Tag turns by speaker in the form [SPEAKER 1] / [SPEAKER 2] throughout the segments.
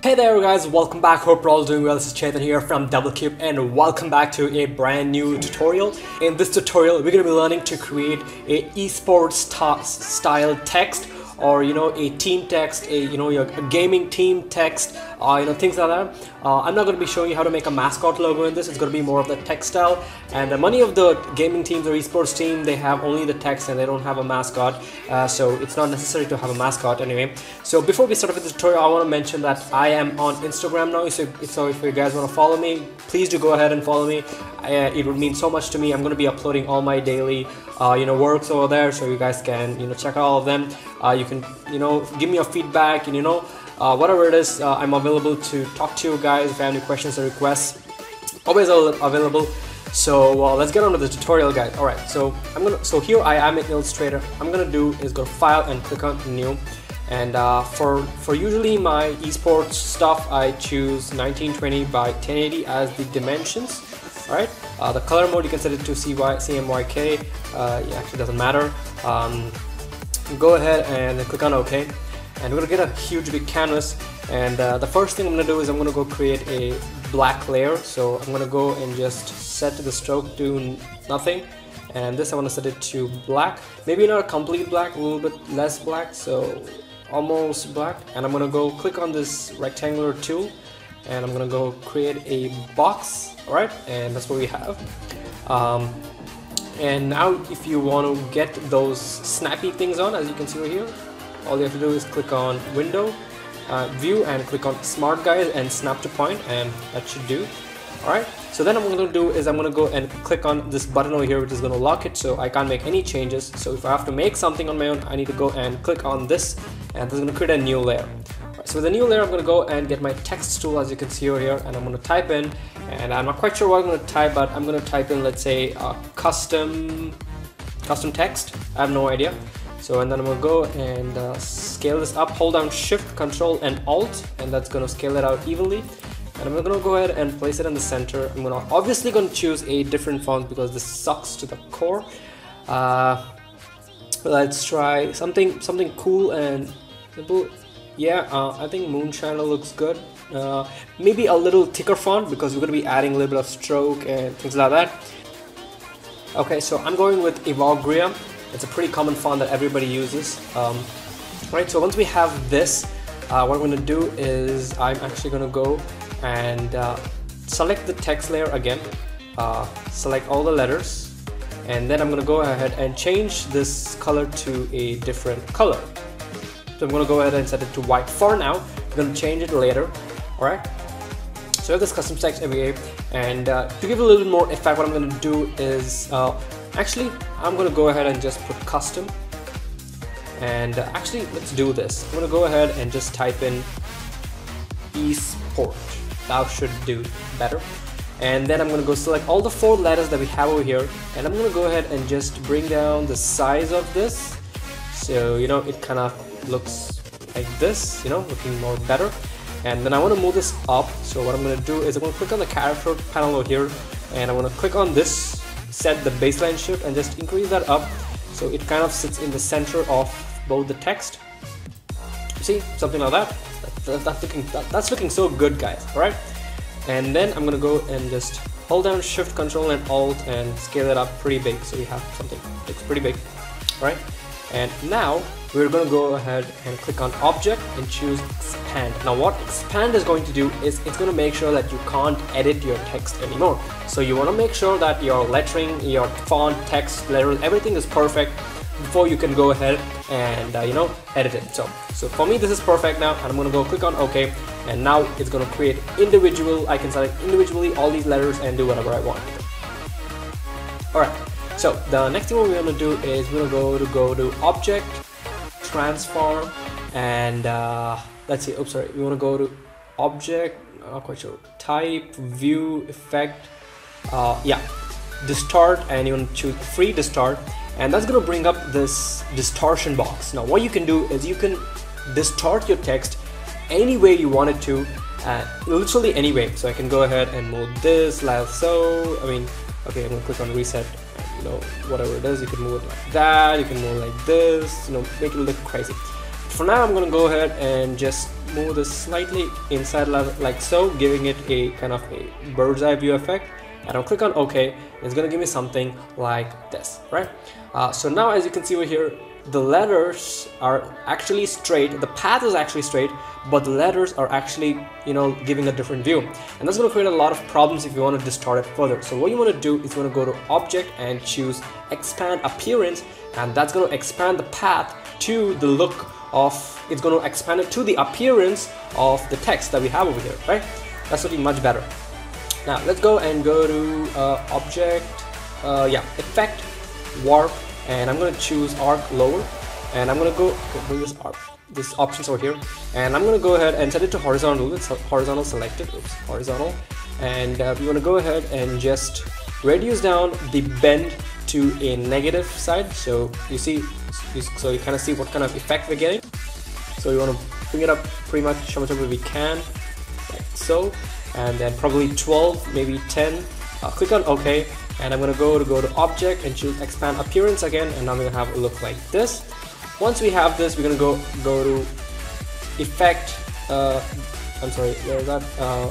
[SPEAKER 1] Hey there guys, welcome back, hope you're all doing well, this is Chethan here from DevilCube and welcome back to a brand new tutorial. In this tutorial, we're going to be learning to create a esports style text or you know a team text a you know your gaming team text you know things like that. Uh, I'm not going to be showing you how to make a mascot logo in this. It's going to be more of the textile. And uh, many of the gaming teams or esports team they have only the text and they don't have a mascot. Uh, so it's not necessary to have a mascot anyway. So before we start with the tutorial I want to mention that I am on Instagram now. So, so if you guys want to follow me please do go ahead and follow me. Uh, it would mean so much to me. I'm going to be uploading all my daily uh, you know works over there so you guys can you know check out all of them. Uh, you can you know give me your feedback and you know uh, whatever it is uh, I'm available to talk to you guys if you have any questions or requests. Always available. So uh, let's get on to the tutorial guys. All right so I'm gonna so here I am in Illustrator. I'm gonna do is go to file and click on new. And uh, for for usually my esports stuff I choose 1920 by 1080 as the dimensions. Alright, uh, the color mode you can set it to CY, CMYK, uh, it actually doesn't matter. Um, go ahead and click on OK and we're gonna get a huge big canvas. And uh, the first thing I'm gonna do is I'm gonna go create a black layer. So I'm gonna go and just set the stroke to nothing. And this I want to set it to black. Maybe not a complete black a little bit less black. So almost black. And I'm gonna go click on this rectangular tool. And I'm gonna go create a box alright? And that's what we have. Um, and now if you want to get those snappy things on as you can see right here all you have to do is click on window uh, view and click on smart guide and snap to point and that should do. Alright so then what I'm going to do is I'm going to go and click on this button over here which is going to lock it so I can't make any changes. So if I have to make something on my own I need to go and click on this and this is going to create a new layer. So with a new layer I'm going to go and get my text tool as you can see over here and I'm going to type in and I'm not quite sure what I'm going to type but I'm going to type in let's say uh, custom custom text. I have no idea so and then I'm gonna go and uh, scale this up. Hold down shift control and alt and that's gonna scale it out evenly. And I'm gonna go ahead and place it in the center. I'm gonna obviously gonna choose a different font because this sucks to the core. Uh, let's try something something cool and simple. Yeah uh, I think Moonshiner looks good. Uh, maybe a little thicker font because we're to be adding a little bit of stroke and things like that. Okay so I'm going with Evagria it's a pretty common font that everybody uses. Um, right so once we have this uh, what I'm to do is I'm actually to go and uh, select the text layer again. Uh, select all the letters. And then I'm to go ahead and change this color to a different color. So I'm to go ahead and set it to white for now. I'm to change it later alright? So I have this custom text AVA and uh, to give it a little bit more effect what I'm to do is uh, actually I'm to go ahead and just put custom. And uh, actually let's do this. I'm to go ahead and just type in esport. That should do better. And then I'm to go select all the four letters that we have over here. And I'm to go ahead and just bring down the size of this. So you know it kind of looks like this you know looking more better. And then I want to move this up. So what I'm to do is I'm to click on the character panel over here. And I'm gonna click on this set the baseline shift and just increase that up. So it kind of sits in the center of both the text. See something like that, that, that's looking that, that's looking so good guys right? And then I'm gonna go and just hold down shift control and alt and scale it up pretty big. So we have something it's pretty big right? And now we're going to go ahead and click on object and choose expand. Now what expand is going to do is it's going to make sure that you can't edit your text anymore. So you want to make sure that your lettering your font text letters everything is perfect before you can go ahead and uh, you know edit it. So so for me this is perfect now and I'm gonna go click on OK and now it's gonna create individual I can select individually all these letters and do whatever I want. Alright so the next thing we're gonna do is we're gonna go to go to object transform and uh, let's see oops sorry we want to go to object not quite sure type view effect uh, yeah distort and you want to choose free distort and that's going to bring up this distortion box. Now what you can do is you can distort your text any way you want it to uh, literally anyway so I can go ahead and move this like so I mean okay I'm gonna click on reset you know whatever it is you can move it like that you can move it like this you know make it look crazy for now I'm gonna go ahead and just move this slightly inside like so, giving it a kind of a bird's eye view effect. And I'll click on OK. It's gonna give me something like this, right? Uh, so now as you can see over here, the letters are actually straight, the path is actually straight, but the letters are actually, you know, giving a different view. And that's gonna create a lot of problems if you wanna distort it further. So what you wanna do is you wanna go to Object and choose Expand Appearance, and that's gonna expand the path to the look of, it's gonna expand it to the appearance of the text that we have over here, right? That's looking much better. Now let's go and go to uh, Object, uh, yeah, Effect, Warp, and I'm gonna choose arc lower and I'm gonna go bring this arc? This options over here. And I'm gonna go ahead and set it to horizontal it's horizontal selected oops horizontal. And uh, we want to go ahead and just reduce down the bend to a negative side. So you see so you kind of see what kind of effect we're getting. So we want to bring it up pretty much how much as we can. Like so and then probably 12 maybe 10 uh, click on OK and I'm gonna go to go to object and choose expand appearance again and now we're gonna have a look like this. Once we have this we're gonna go go to effect uh, I'm sorry where is that? Uh,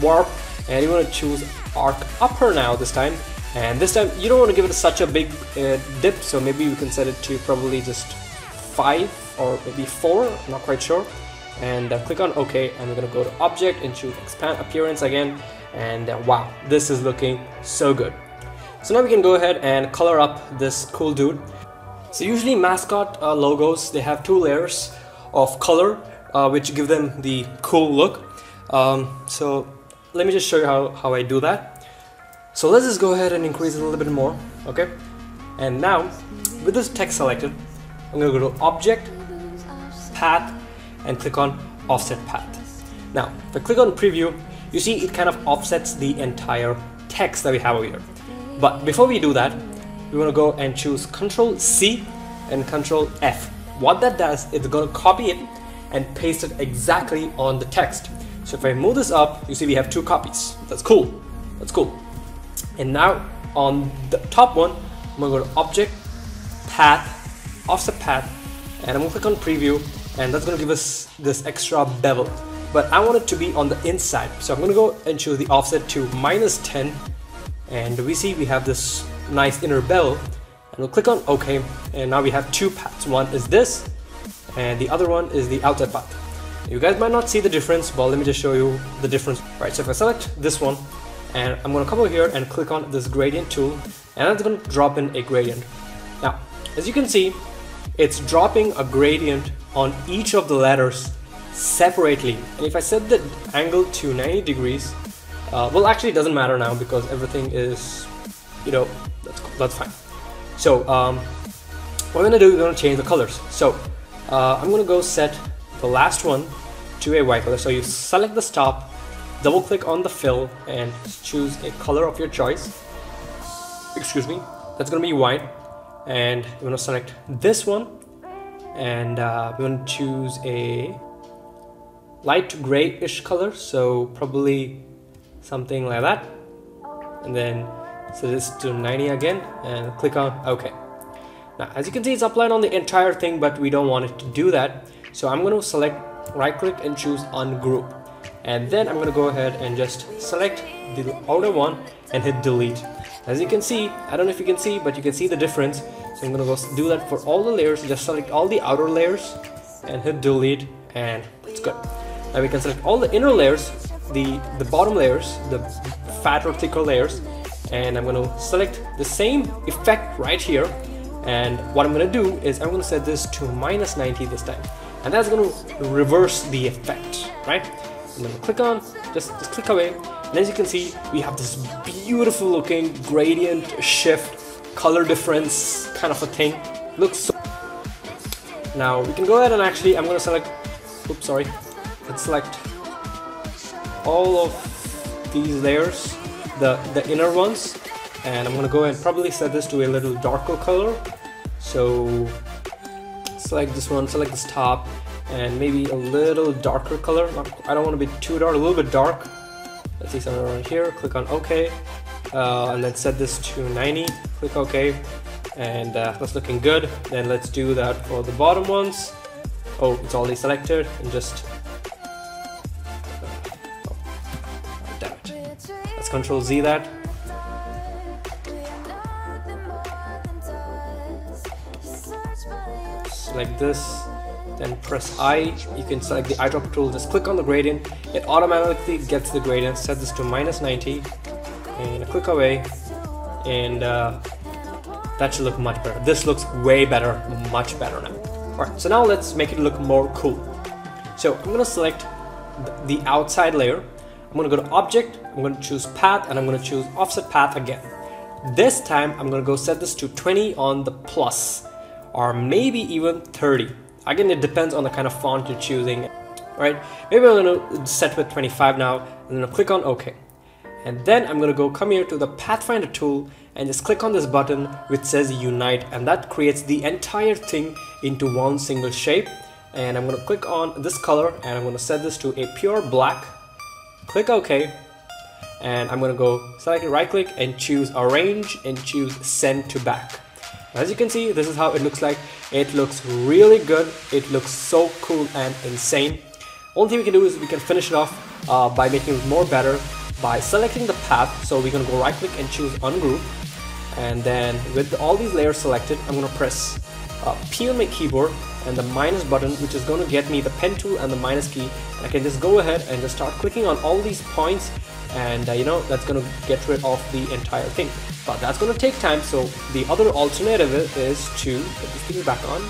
[SPEAKER 1] warp. And you want to choose arc upper now this time. And this time you don't want to give it such a big uh, dip so maybe you can set it to probably just 5 or maybe 4 I'm not quite sure. And uh, click on OK and we're gonna go to object and choose expand appearance again and uh, wow this is looking so good. So now we can go ahead and color up this cool dude. So usually mascot uh, logos they have two layers of color uh, which give them the cool look. Um, so let me just show you how, how I do that. So let's just go ahead and increase it a little bit more okay? And now with this text selected I'm gonna go to object path and click on offset path. Now if I click on preview you see it kind of offsets the entire text that we have over here. But before we do that, we want to go and choose Control C and Control F. What that does it's going to copy it and paste it exactly on the text. So if I move this up, you see we have two copies. That's cool. That's cool. And now on the top one, I'm going to go to Object, Path, Offset Path, and I'm to click on Preview, and that's going to give us this extra bevel but I want it to be on the inside. So I'm gonna go and choose the offset to minus 10 and we see we have this nice inner bevel and we'll click on OK and now we have two paths. One is this and the other one is the outside path. You guys might not see the difference but let me just show you the difference. Right, so if I select this one and I'm gonna come over here and click on this gradient tool and I'm gonna drop in a gradient. Now, as you can see, it's dropping a gradient on each of the letters separately. And if I set the angle to 90 degrees, uh, well actually it doesn't matter now because everything is, you know, that's, that's fine. So um, what I'm gonna do, we're gonna change the colors. So uh, I'm gonna go set the last one to a white color. So you select the stop, double click on the fill and choose a color of your choice. Excuse me, that's gonna be white. And we're gonna select this one and uh, we're gonna choose a light grayish color so probably something like that. And then set this to 90 again and click on OK now as you can see it's applied on the entire thing but we don't want it to do that. So I'm going to select right click and choose ungroup and then I'm going to go ahead and just select the outer one and hit delete. As you can see I don't know if you can see but you can see the difference. So I'm going to go do that for all the layers just select all the outer layers and hit delete and it's good now we can select all the inner layers, the, the bottom layers, the fat or thicker layers, and I'm going to select the same effect right here. And what I'm going to do is I'm going to set this to minus 90 this time. And that's going to reverse the effect, right? I'm to click on, just, just click away. And as you can see, we have this beautiful looking gradient shift, color difference kind of a thing. Looks so now we can go ahead and actually, I'm going to select, oops, sorry, let's select all of these layers, the, the inner ones, and I'm gonna go and probably set this to a little darker color. So select this one, select this top, and maybe a little darker color. I don't want to be too dark, a little bit dark. Let's see something around here, click on OK, uh, and then set this to 90, click OK, and uh, that's looking good. Then let's do that for the bottom ones. oh it's already selected and just control Z that? Select this then press I. You can select the eyedropper tool. Just click on the gradient. It automatically gets the gradient. Set this to minus 90 and click away. And uh, that should look much better. This looks way better much better now. Alright so now let's make it look more cool. So I'm gonna select the outside layer I'm gonna go to object I'm gonna choose path and I'm gonna choose offset path again. This time I'm gonna go set this to 20 on the plus or maybe even 30 again it depends on the kind of font you're choosing right? Maybe I'm gonna set with 25 now and then i click on OK and then I'm gonna go come here to the Pathfinder tool and just click on this button which says unite and that creates the entire thing into one single shape. And I'm gonna click on this color and I'm gonna set this to a pure black click OK. And I'm gonna go select right click and choose arrange and choose send to back. As you can see this is how it looks like. It looks really good. It looks so cool and insane. Only thing we can do is we can finish it off uh, by making it more better by selecting the path. So we're gonna go right click and choose ungroup. And then with all these layers selected I'm gonna press uh, P on my keyboard and the minus button which is going to get me the pen tool and the minus key. And I can just go ahead and just start clicking on all these points and uh, you know that's going to get rid of the entire thing. But that's going to take time so the other alternative is to put this thing back on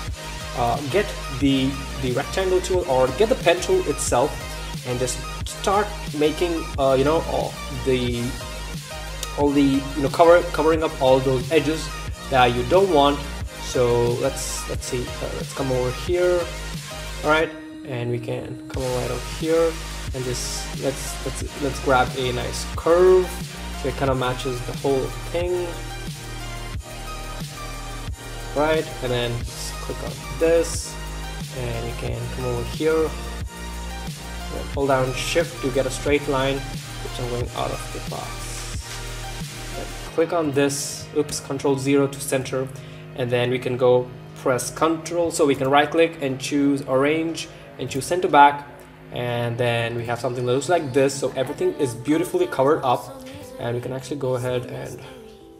[SPEAKER 1] uh, get the the rectangle tool or get the pen tool itself and just start making uh, you know all the all the you know cover covering up all those edges that you don't want so let's let's see uh, let's come over here. All right and we can come right over here and just let's let's let's grab a nice curve. So it kind of matches the whole thing. Right and then click on this and you can come over here. Hold down shift to get a straight line which I'm going out of the box. Click on this oops control 0 to center and then we can go press control. So we can right click and choose arrange and choose center back. And then we have something that looks like this. So everything is beautifully covered up. And we can actually go ahead and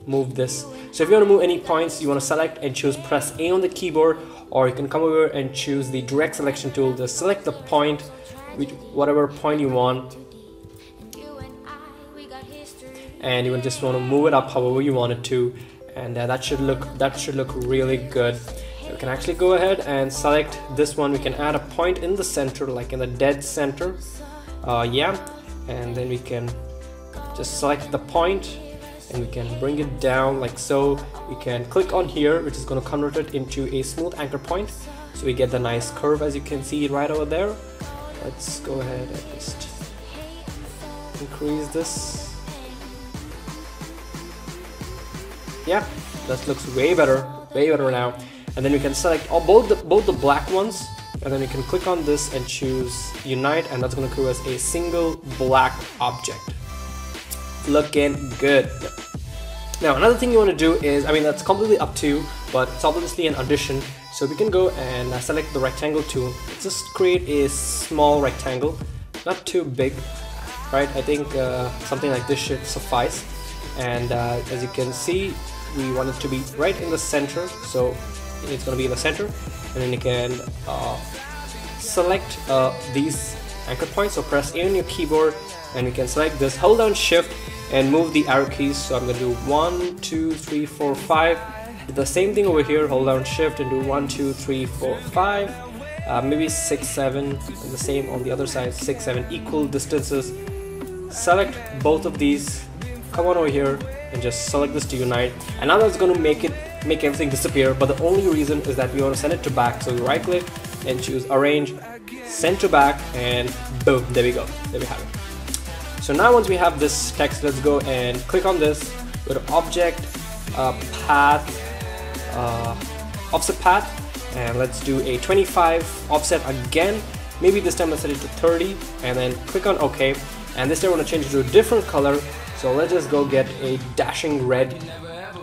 [SPEAKER 1] move this. So if you want to move any points you want to select and choose press A on the keyboard or you can come over and choose the direct selection tool. To select the point which whatever point you want. And you just want to move it up however you want it to and uh, that should look that should look really good. We can actually go ahead and select this one. We can add a point in the center like in the dead center. Uh, yeah. And then we can just select the point and we can bring it down like so. We can click on here which is going to convert it into a smooth anchor point. So we get the nice curve as you can see right over there. Let's go ahead and just increase this yeah that looks way better way better now. And then you can select all both the both the black ones and then you can click on this and choose unite and that's going to create us a single black object. Looking good. Now another thing you want to do is I mean that's completely up to you but it's obviously an addition. So we can go and uh, select the rectangle tool. Just create a small rectangle not too big right? I think uh, something like this should suffice and uh, as you can see we want it to be right in the center. So it's going to be in the center. And then you can uh, select uh, these anchor points. So press A on your keyboard and you can select this. Hold down shift and move the arrow keys. So I'm going to do one two three four five. The same thing over here. Hold down shift and do one two three four five. Uh, maybe six seven the same on the other side. Six seven equal distances. Select both of these come on over here and just select this to unite. And now that's going to make it make everything disappear but the only reason is that we want to send it to back. So right click and choose arrange send to back and boom there we go. There we have it. So now once we have this text let's go and click on this go to object uh, path uh, offset path. And let's do a 25 offset again. Maybe this time let's set it to 30 and then click on OK and this time I want to change it to a different color so let's just go get a dashing red,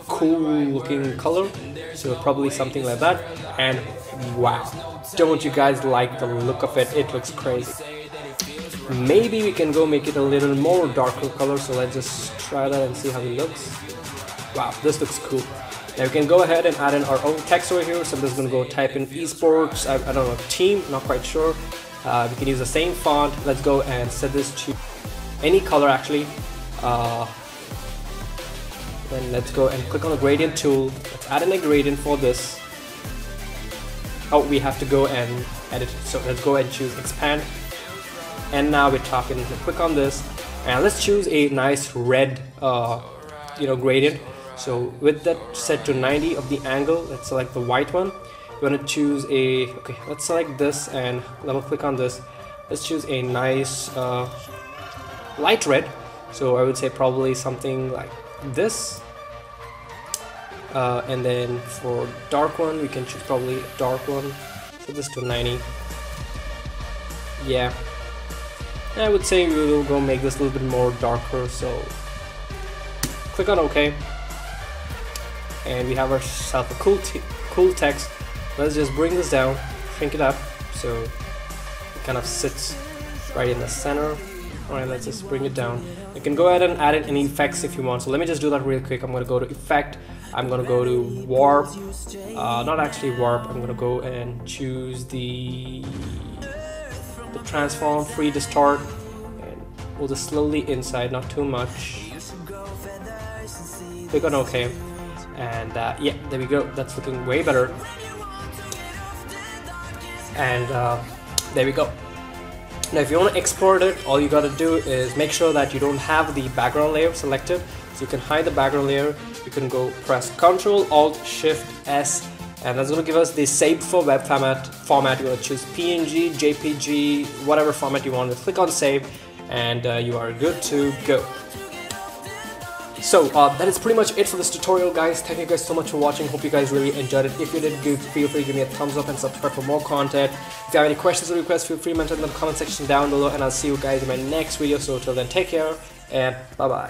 [SPEAKER 1] cool looking color. So probably something like that. And Wow. Don't you guys like the look of it? It looks crazy. Maybe we can go make it a little more darker color. So let's just try that and see how it looks. Wow, this looks cool. Now we can go ahead and add in our own text over here. So I'm just gonna go type in esports. I, I don't know, team, not quite sure. Uh, we can use the same font. Let's go and set this to any color actually. Uh, then let's go and click on the gradient tool. Let's add in a gradient for this. Oh, we have to go and edit. So let's go and choose expand. And now we're talking. Click on this, and let's choose a nice red, uh, you know, gradient. So with that set to 90 of the angle, let's select the white one. You want to choose a. Okay, let's select this and double click on this. Let's choose a nice uh, light red. So I would say probably something like this. Uh, and then for dark one we can choose probably dark one. Set this to 90 yeah. I would say we will go make this a little bit more darker so click on OK and we have ourselves a cool cool text. Let's just bring this down shrink it up so it kind of sits right in the center Alright, let's just bring it down. You can go ahead and add any effects if you want. So let me just do that real quick. I'm going to go to Effect. I'm going to go to Warp. Uh, not actually Warp. I'm going to go and choose the, the Transform, Free Distort. And we'll just slowly inside, not too much. Click on OK. And uh, yeah, there we go. That's looking way better. And uh, there we go. Now if you want to export it, all you gotta do is make sure that you don't have the background layer selected. So you can hide the background layer, you can go press Ctrl Alt Shift S and that's going to give us the save for web format format. You want to choose png jpg whatever format you want. To click on save and uh, you are good to go so uh, that is pretty much it for this tutorial guys. Thank you guys so much for watching. Hope you guys really enjoyed it. If you did, feel free to give me a thumbs up and subscribe for more content. If you have any questions or requests, feel free to mention them in the comment section down below and I'll see you guys in my next video. So till then, take care and bye bye.